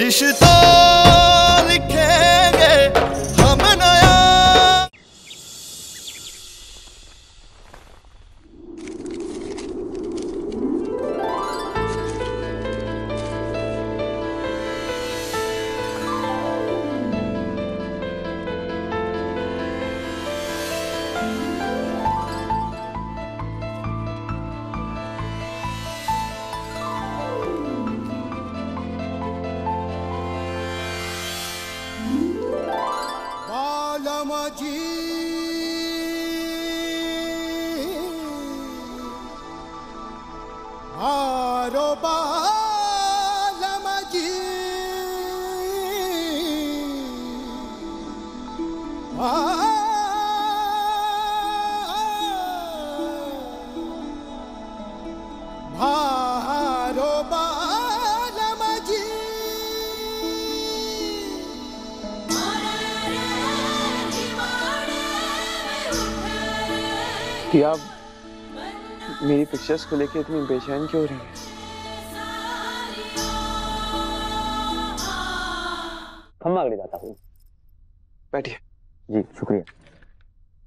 रिश्ता कि आप मेरी पिक्चर्स को लेके इतनी बेचैन क्यों हो रही हैं? हम अगली दाता हूँ। बैठिए। जी शुक्रिया।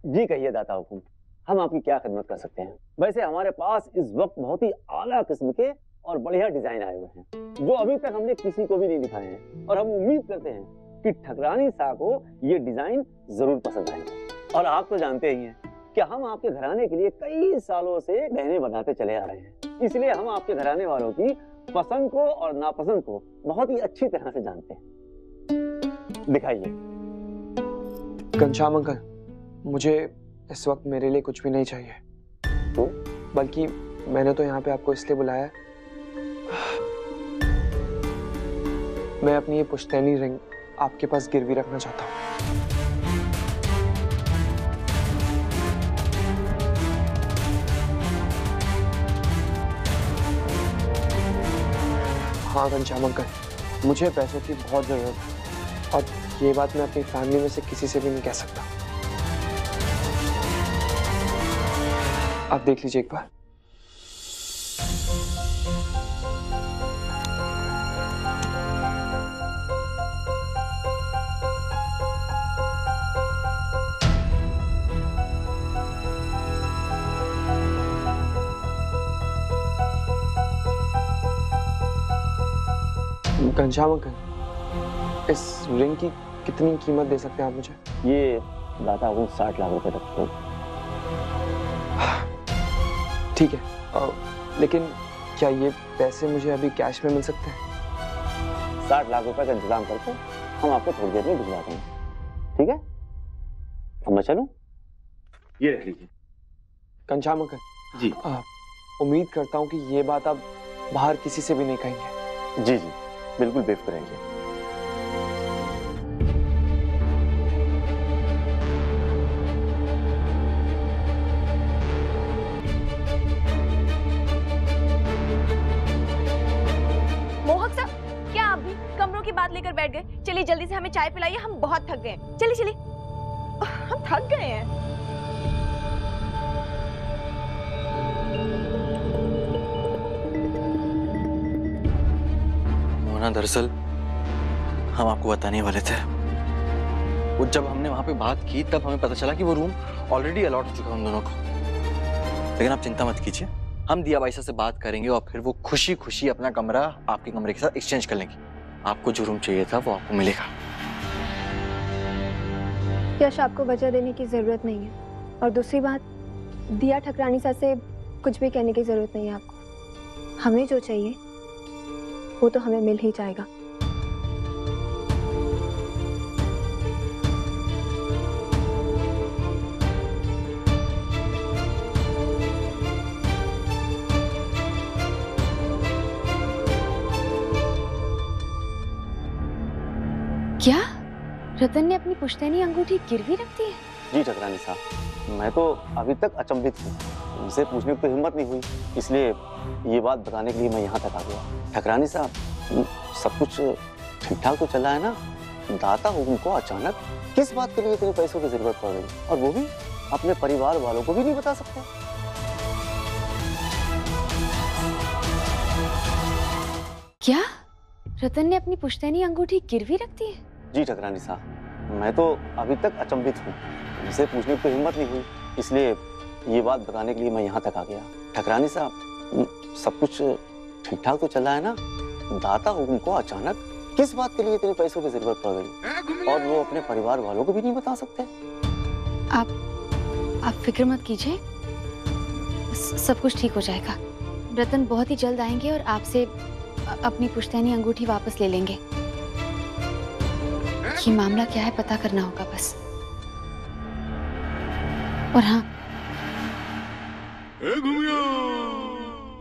जी कहिए दाता हुकुम हम आपकी क्या खिदमत कर सकते हैं? वैसे हमारे पास इस वक्त बहुत ही आला किस्म के और बढ़िया डिज़ाइन आए हुए हैं जो अभी तक हमने किसी को भी नहीं दिखाए हैं। और हम उम्मीद करते हैं कि ठकरानी शाह को ये डिज़ाइन ज़रूर पसंद आएगा। और आप तो जानते ही हैं कि हम आपके घराने के लिए कई सालों से गहने बनाते चले आ रहे हैं? इसलिए हम आपके घराने वालों की पसंद को और नापसंद को बहुत ही अच्छी तरह से जानते हैं। दिखाइए। घनश्याम अंकल मुझे इस वक्त मेरे लिए कुछ भी नहीं चाहिए। तो? बल्कि मैंने तो यहाँ पे आपको इसलिए बुलाया मैं अपनी ये पुश्तैनी रिंग आपके पास गिरवी रखना चाहता हूँ। हाँ घनश्याम अंकल मुझे पैसों की बहुत ज़रूरत है। और ये बात मैं अपनी फैमिली में से किसी से भी नहीं कह सकता। आप देख लीजिए एक बार। घनश्याम अंकल इस रिंग की कितनी कीमत दे सकते हैं आप मुझे? ये दाता हुकुम साठ लाख रुपए तक तो। ठीक है अ, लेकिन क्या ये पैसे मुझे अभी कैश में मिल सकते हैं? साठ लाख रुपए का इंतज़ाम करके हम आपको थोड़ी देर में भिजवा देंगे। ठीक है? अब मैं चलूँ? ये रख लीजिए। घनश्याम अंकल जी। अ, उम्मीद करता हूँ कि ये बात आप बाहर किसी से भी नहीं कहेंगे। जी जी। बिल्कुल बेफिक्र रहिए मोहक साहब क्या आप कमरों की बात लेकर बैठ गए? चलिए जल्दी से हमें चाय पिलाइए, हम बहुत थक गए चलिए चलिए। हम थक गए हैं। मोना दरअसल हम आपको बताने वाले थे। वो जब हमने वहाँ पे बात की, तब हमें पता चला कि वो रूम ऑलरेडी अलॉट हो चुका है हम दोनों को। लेकिन आप चिंता मत कीजिए, हम दिया बाईसा से बात करेंगे और फिर वो खुशी खुशी अपना कमरा आपके कमरे के साथ एक्सचेंज कर लेंगे। आपको जो रूम चाहिए था, वो आपको मिलेगा। यश आपको वजह देने की ज़रूरत नहीं है। और दूसरी बात, दिया ठकरानी सा से कुछ भी कहने की ज़रूरत नहीं है आपको। हमें जो चाहिए वो तो हमें मिल ही जाएगा। क्या? रतन ने अपनी पुश्तैनी अंगूठी गिरवी रख दी है? जी ठकरानी साहब मैं तो अभी तक अचंभित हूँ। उनसे पूछने की तो हिम्मत नहीं हुई। इसलिए ये बात बताने के लिए मैं यहाँ तक आ गया। ठकरानी साहब सब कुछ ठीक ठाक तो चला है ना? दाता हुकुम को अचानक किस बात के लिए इतने पैसों की ज़रूरत पड़ गई और वो भी अपने परिवार वालों को भी नहीं बता सकते। क्या? रतन ने अपनी पुश्तैनी अंगूठी गिरवी रख दी है? जी ठकरानी साहब। मैं तो अभी तक अचंभित हूँ। मुझसे पूछने की तो हिम्मत नहीं हुई। इसलिए ये बात बताने के लिए मैं यहाँ तक आ गया। ठकरानी साहब सब कुछ ठीक ठाक तो चल रहा है ना? दाता हुकुम को अचानक किस बात के लिए इतने पैसों की ज़रूरत पड़ गई? और वो अपने परिवार वालों को भी नहीं बता सकते? आप आप फ़िक्र मत कीजिए। सब कुछ ठीक हो जाएगा। रतन बहुत ही जल्द आएँगे और आपसे अपनी पुश्तैनी अंगूठी वापस ले लेंगे। ये मामला क्या है पता करना होगा बस। और हाँ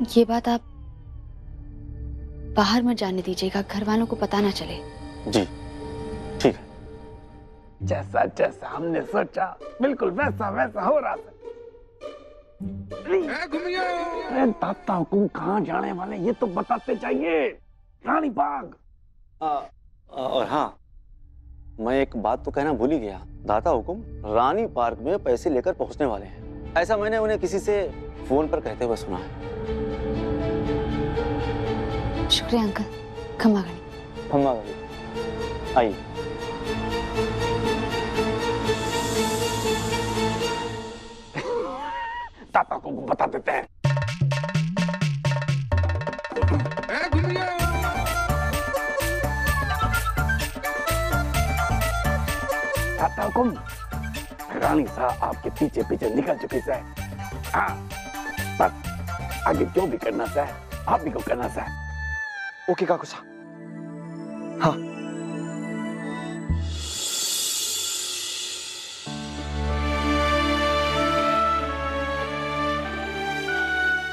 ये बात आप बाहर मत जाने दीजिएगा घर वालों को पता ना चले। जी ठीक है। जैसा जैसा हमने सोचा बिल्कुल वैसा वैसा हो रहा था। अरे दाता हुकुम कहाँ जाने वाले ये तो बताते चाहिए रानी बाग। आ, और हाँ मैं एक बात तो कहना भूल ही गया। दाता हुकुम रानी पार्क में पैसे लेकर पहुँचने वाले हैं। ऐसा मैंने उन्हें किसी से फ़ोन पर कहते हुए सुना है। शुक्रिया अंकल। खमा गणी खम्मा गई आइए। हुकुम को बता देते हैं। रानी साहब आपके पीछे पीछे निकल चुकी है। हाँ। बस आगे जो भी करना चाहे आप भी को करना चाहे। ओके काकू साहब। हाँ।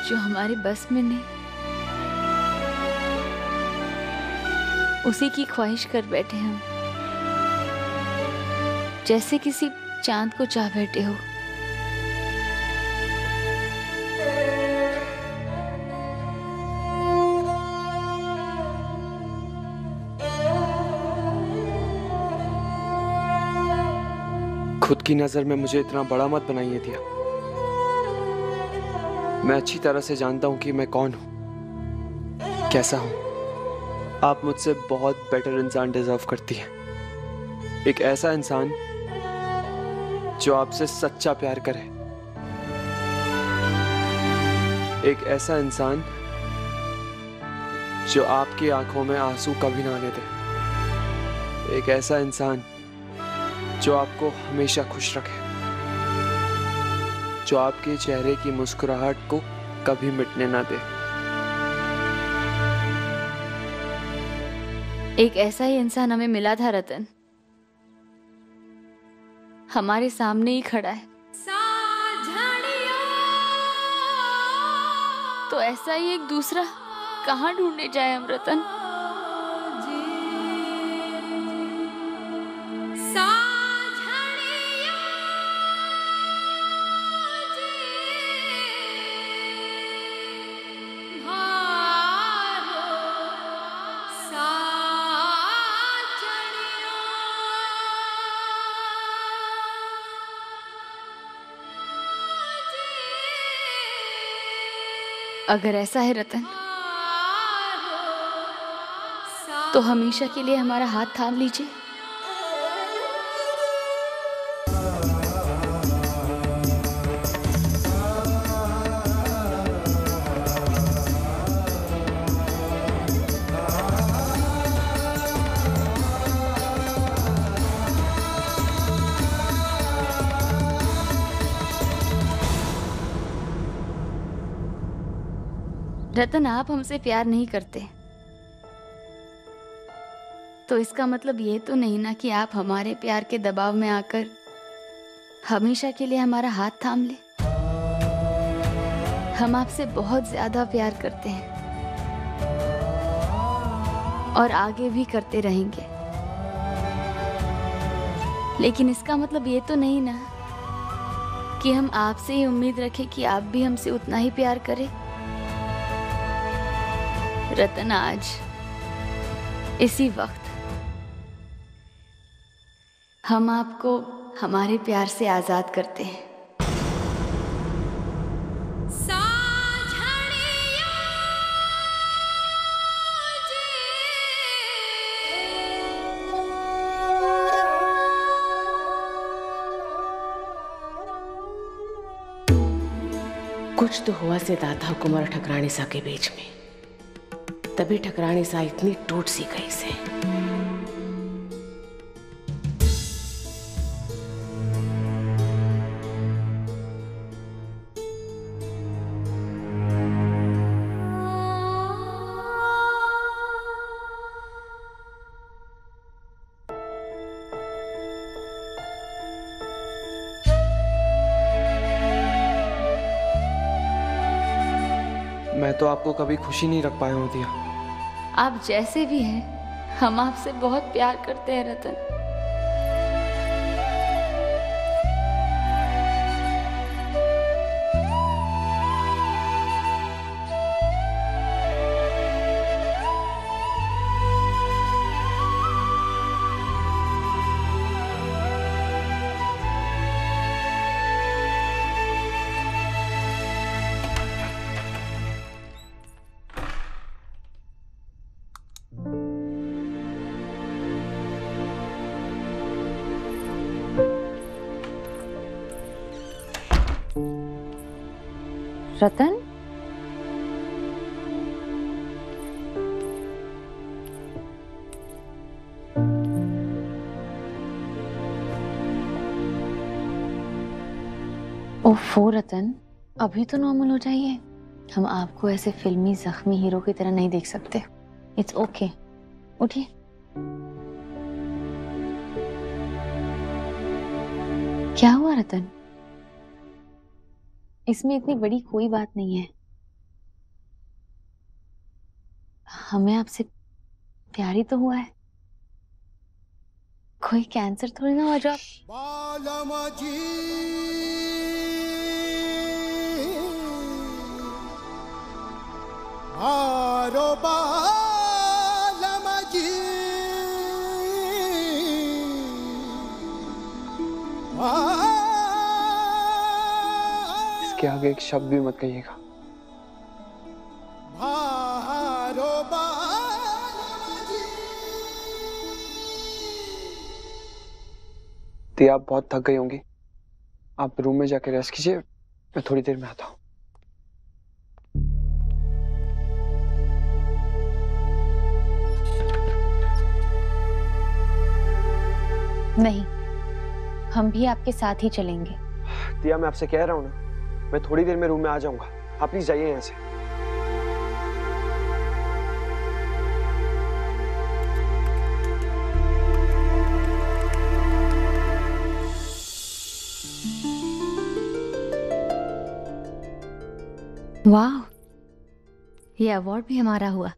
जो हमारे बस में नहीं उसी की ख्वाहिश कर बैठे हम। जैसे किसी चाँद को चाह बैठे हो। खुद की नज़र में मुझे इतना बड़ा मत बनाइए दिया। मैं अच्छी तरह से जानता हूँ कि मैं कौन हूँ, कैसा हूँ। आप मुझसे बहुत बेटर इंसान डिजर्व करती हैं। एक ऐसा इंसान जो आपसे सच्चा प्यार करे। एक ऐसा इंसान जो आपकी आँखों में आँसू कभी ना आने दे एक ऐसा इंसान जो आपको हमेशा खुश रखे। जो आपके चेहरे की मुस्कुराहट को कभी मिटने ना दे। एक ऐसा ही इंसान हमें मिला था रतन। हमारे सामने ही खड़ा है। तो ऐसा ही एक दूसरा कहाँ ढूँढने जाए हम रतन? अगर ऐसा है रतन तो हमेशा के लिए हमारा हाथ थाम लीजिए। रतन आप हमसे प्यार नहीं करते। तो इसका मतलब ये तो नहीं ना कि आप हमारे प्यार के दबाव में आकर हमेशा के लिए हमारा हाथ थाम ले। हम आपसे बहुत ज़्यादा प्यार करते हैं। और आगे भी करते रहेंगे। लेकिन इसका मतलब ये तो नहीं ना कि हम आपसे ही उम्मीद रखें कि आप भी हमसे उतना ही प्यार करें। रतन आज? इसी वक्त। हम आपको हमारे प्यार से आज़ाद करते हैं। कुछ तो हुआ से दाता कुमार ठकरानी सा के बीच में। तभी ठकरानी सा इतनी टूट सी गई से। मैं तो आपको कभी खुशी नहीं रख पाया हूँ, दिया। आप जैसे भी हैं हम आपसे बहुत प्यार करते हैं रतन। रतन ओफो रतन अभी तो नॉर्मल हो जाइए। हम आपको ऐसे फिल्मी जख्मी हीरो की तरह नहीं देख सकते। इट्स ओके उठिए। क्या हुआ, रतन? इसमें इतनी बड़ी कोई बात नहीं है। हमें आपसे प्यार ही तो हुआ है। कोई कैंसर थोड़ी ना हुआ जो आप बालमजी। इसके आगे एक शब्द भी मत कहिएगा। दिया आप बहुत थक गई होंगी। आप रूम में जाकर रेस्ट कीजिए मैं थोड़ी देर में आता हूँ। नहीं हम भी आपके साथ ही चलेंगे। दिया मैं आपसे कह रहा हूँ ना मैं थोड़ी देर में रूम में आ जाऊँगा। आप प्लीज़ जाइए यहाँ से। वाह, ये अवार्ड भी हमारा हुआ।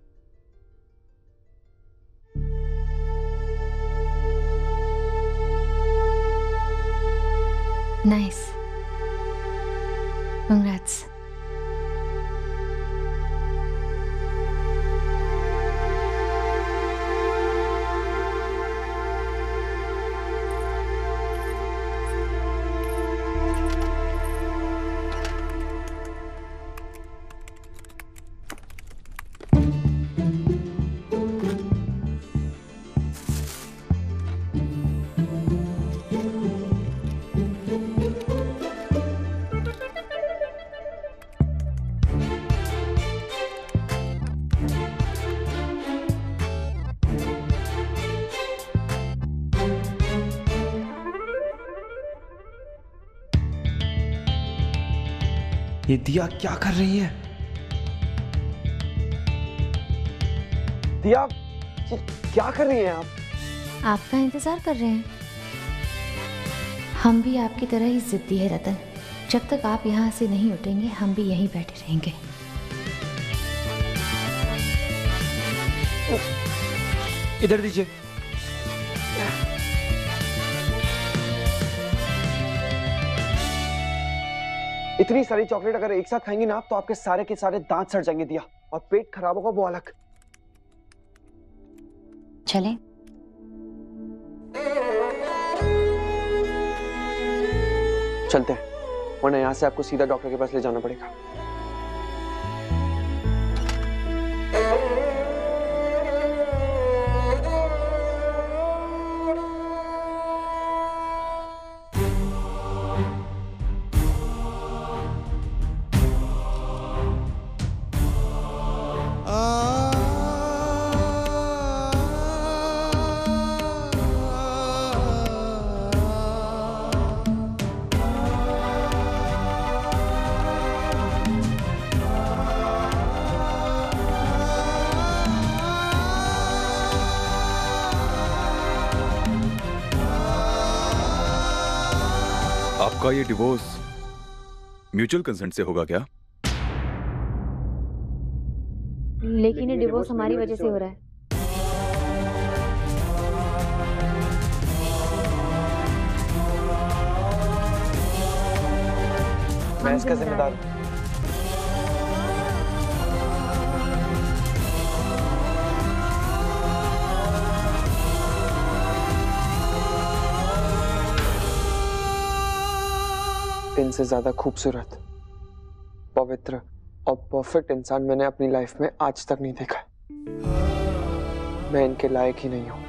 Nice Congrats. ये दिया क्या कर रही है? दिया क्या कर रही हैं आप? आपका इंतज़ार कर रहे हैं। हम भी आपकी तरह ही जिद्दी है रतन। जब तक आप यहाँ से नहीं उठेंगे हम भी यहीं बैठे रहेंगे। इधर दीजिए। इतनी सारी चॉकलेट अगर एक साथ खाएँगे ना आप तो आपके सारे के सारे दांत सड़ जाएँगे दिया। और पेट खराब होगा वो अलग। चले। चलते हैं। वरना यहाँ से आपको सीधा डॉक्टर के पास ले जाना पड़ेगा। आपका ये डिवोर्स म्यूचुअल कंसेंट से होगा क्या? लेकिन ये डिवोर्स हमारी वजह से हो रहा है। मैं इसका जिम्मेदार हूँ इनसे ज़्यादा खूबसूरत पवित्र और परफेक्ट इंसान मैंने अपनी लाइफ में आज तक नहीं देखा। मैं इनके लायक ही नहीं हूँ।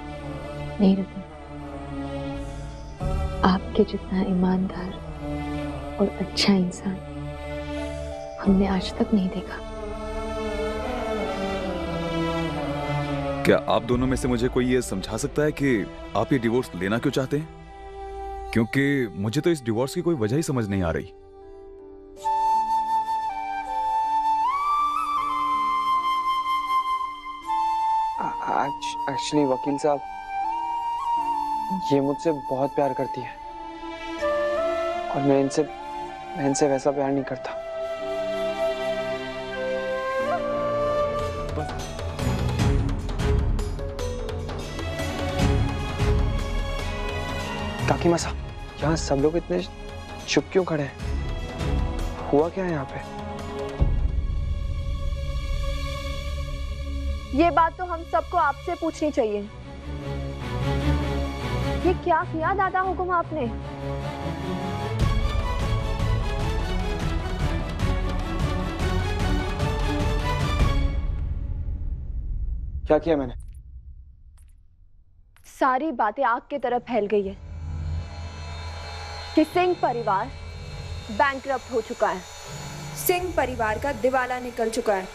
नहीं रतन आपके जितना ईमानदार और अच्छा इंसान हमने आज तक नहीं देखा। क्या आप दोनों में से मुझे कोई ये समझा सकता है कि आप ये डिवोर्स लेना क्यों चाहते हैं? क्योंकि मुझे तो इस डिवोर्स की कोई वजह ही समझ नहीं आ रही। एक्चुअली वकील साहब, ये मुझसे बहुत प्यार करती है। और मैं इनसे मैं इनसे वैसा प्यार नहीं करता। काकी मसा यहाँ सब लोग इतने चुप क्यों खड़े हैं? हुआ क्या है यहाँ पे? ये बात तो हम सबको आपसे पूछनी चाहिए। ये क्या किया दादा हुकुम आपने? क्या किया मैंने? सारी बातें आग की तरफ़ फैल गई है। कि सिंह परिवार बैंकरप्ट हो चुका है। सिंह परिवार का दिवाला निकल चुका है।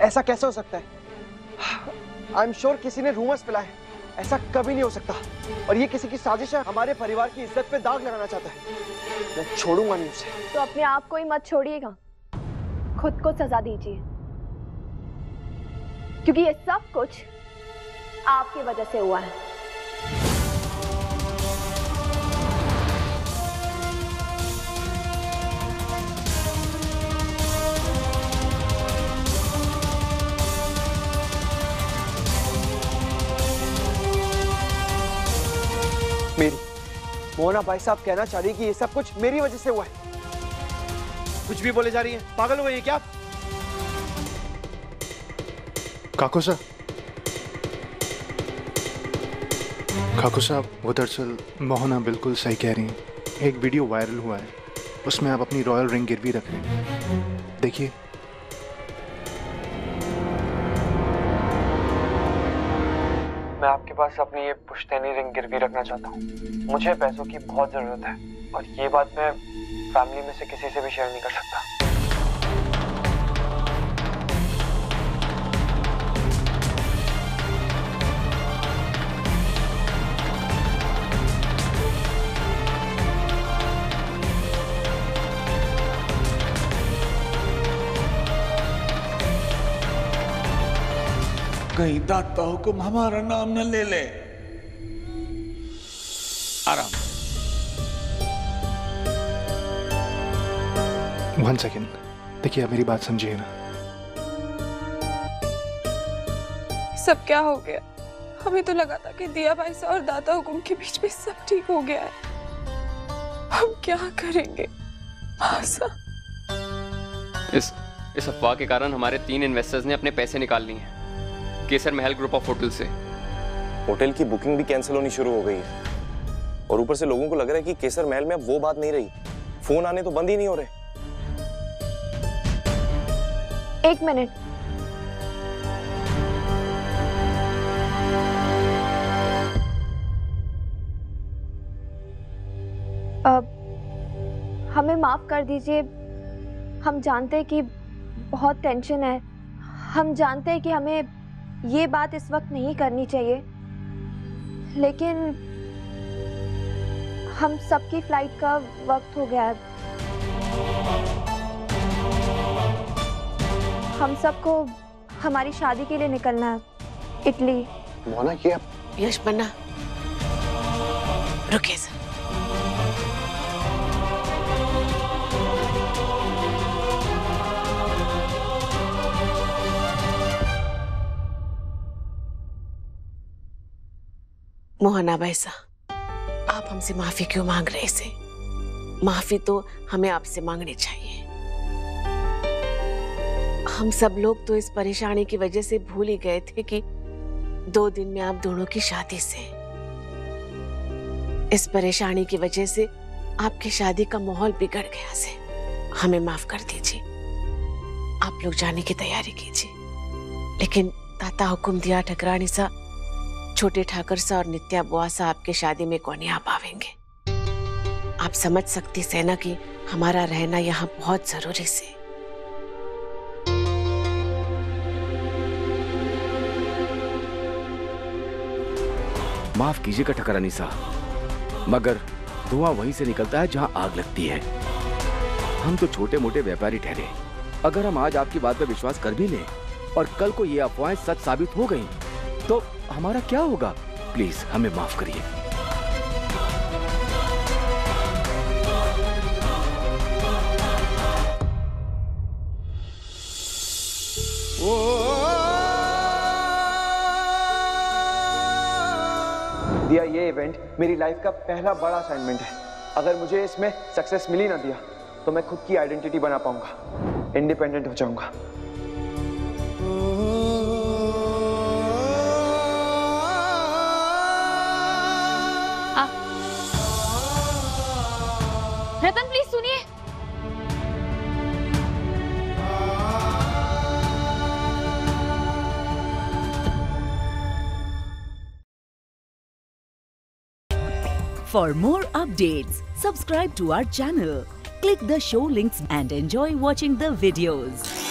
ऐसा कैसे हो सकता है? आई एम श्योर किसी ने रूमर्स फैलाए ऐसा कभी नहीं हो सकता। और ये किसी की साजिश है, हमारे परिवार की इज़्ज़त पे दाग लगाना चाहता है। मैं छोड़ूँगा नहीं उसे। तो अपने आप को ही मत छोड़िएगा। खुद को सजा दीजिए। क्योंकि ये सब कुछ आपकी वजह से हुआ है। मोहना भाई साहब कहना चाह रही कि ये सब कुछ मेरी वजह से हुआ है। कुछ भी बोले जा रही है। पागल हो गई क्या काकू साहब काकू साहब, वो दरअसल मोहना बिल्कुल सही कह रही हैं। एक वीडियो वायरल हुआ है। उसमें आप अपनी रॉयल रिंग गिरवी रख रहे हैं। देखिए मैं आपके पास अपनी ये पुश्तैनी रिंग गिरवी रखना चाहता हूँ। मुझे पैसों की बहुत ज़रूरत है और ये बात मैं फैमिली में से किसी से भी शेयर नहीं कर सकता। कहीं दाता हुक्म हमारा नाम न ले ले। आराम। वन सेकेंड देखिए आप मेरी बात समझिए ना। सब क्या हो गया? हमें तो लगा था कि दिया भाई से और दादा हुकुम के बीच में सब ठीक हो गया है। हम क्या करेंगे? इस इस अफवाह के कारण हमारे तीन इन्वेस्टर्स ने अपने पैसे निकाल लिए हैं। Kesar Mahal group of hotel से। होटल की बुकिंग भी कैंसिल होनी शुरू हो गई है। और ऊपर से लोगों को लग रहा है कि केसर महल में अब वो बात नहीं रही। फ़ोन आने तो बंद ही नहीं हो रहे। एक मिनट। अब हमें माफ़ कर दीजिए। हम जानते हैं कि बहुत टेंशन है। हम जानते हैं कि हमें ये बात इस वक्त नहीं करनी चाहिए। लेकिन हम सबकी फ़्लाइट का वक्त हो गया है। हम सबको हमारी शादी के लिए निकलना है। इटली। मोना ये यश बन्ना। रुकिए सर। मोहना बैसा आप हमसे माफ़ी क्यों मांग रहे थे माफ़ी तो हमें आपसे मांगनी चाहिए। हम सब लोग तो इस परेशानी की वजह से भूल ही गए थे कि दो दिन में आप दोनों की शादी से। इस परेशानी की वजह से आपकी शादी का माहौल बिगड़ गया से हमें माफ़ कर दीजिए। आप लोग जाने की तैयारी कीजिए। लेकिन ताता हुक्म दिया ठकरानी सा छोटे ठाकर सा और नित्या बुआ सा आपके शादी में कौन आ पावेंगे? आप समझ सकती सेना कि हमारा रहना यहाँ बहुत ज़रूरी से। माफ़ कीजिएगा ठकरानी साहब, मगर धुआँ वहीं से निकलता है जहाँ आग लगती है। हम तो छोटे मोटे व्यापारी ठहरे। अगर हम आज आपकी बात पर विश्वास कर भी लें और कल को ये अफवाहें सच साबित हो गई तो हमारा क्या होगा? प्लीज़ हमें माफ़ करिए। दिया ये इवेंट मेरी लाइफ का पहला बड़ा असाइनमेंट है। अगर मुझे इसमें सक्सेस मिली ना दिया तो मैं खुद की आइडेंटिटी बना पाऊँगा। इंडिपेंडेंट हो जाऊँगा। रतन प्लीज़ सुनिए For more updates, subscribe to our channel, click the show links and enjoy watching the videos.